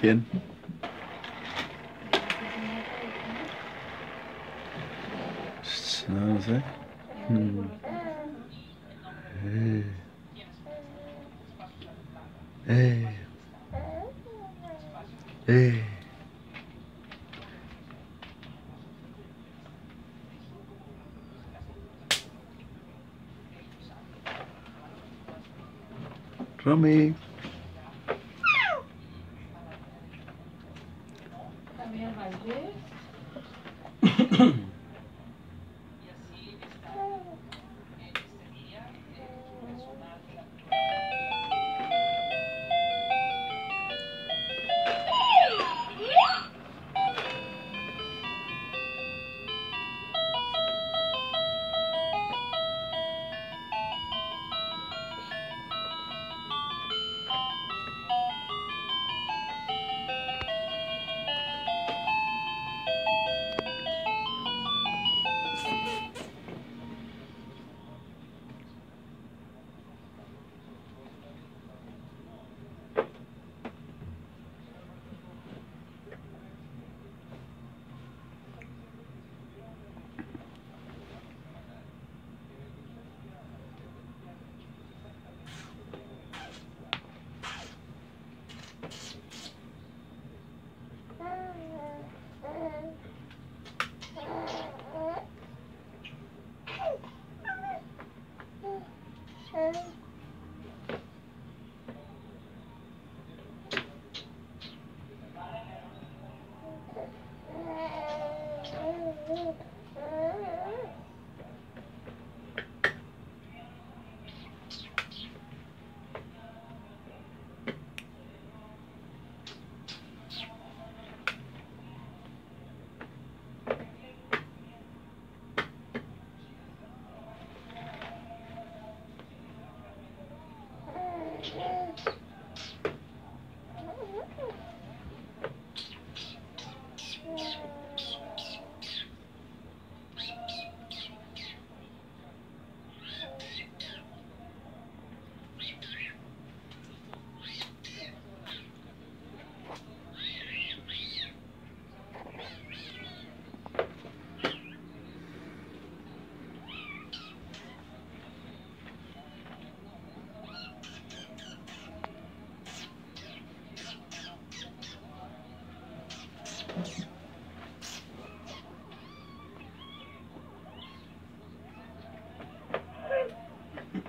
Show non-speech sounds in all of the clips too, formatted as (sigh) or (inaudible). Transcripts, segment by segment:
¿Quién? No, no sé. Mm. Eh. Eh. Eh. Romy. También Valdés.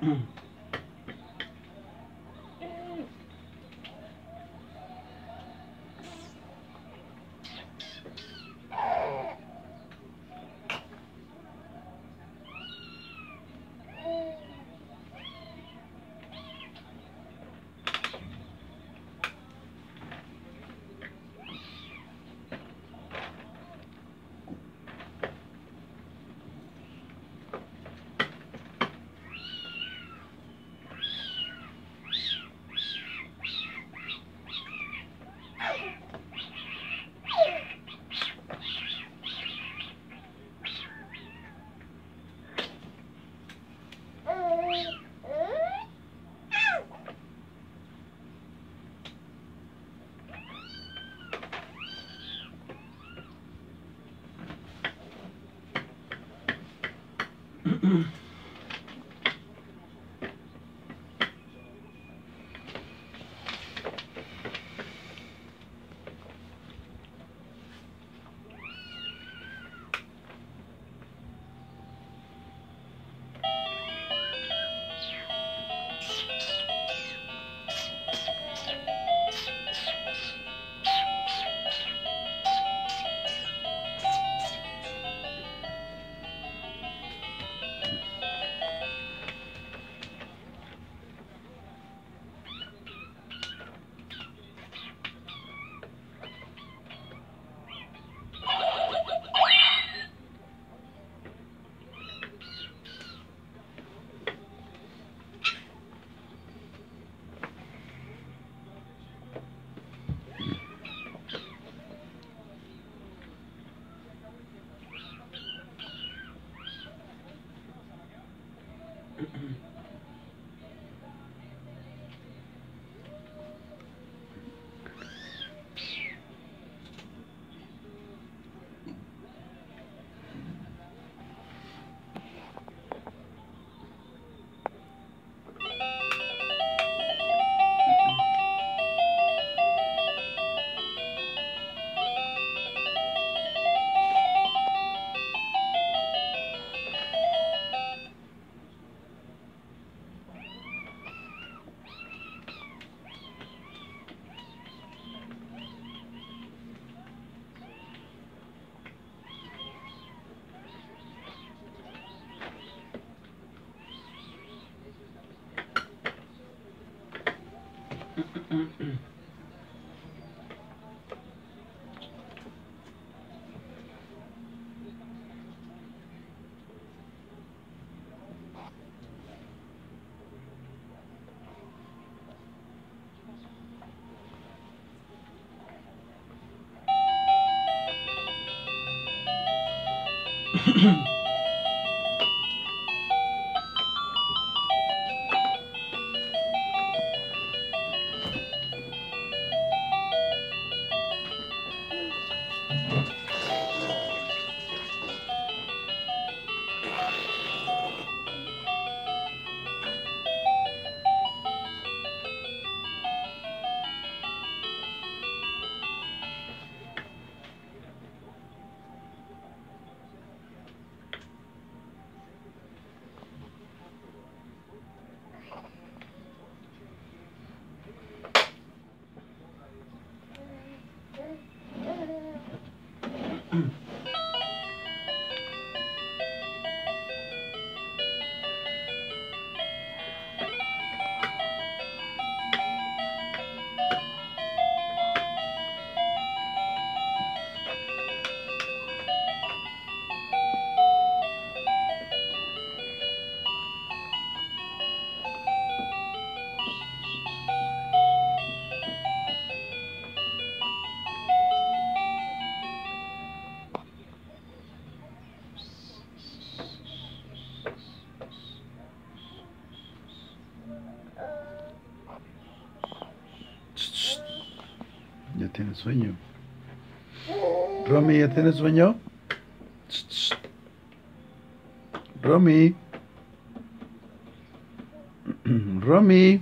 mm (clears throat) Mm-hmm. Ya (clears throat) sueño. Romy, ¿ya tiene sueño? Romy. (clears throat) Romy.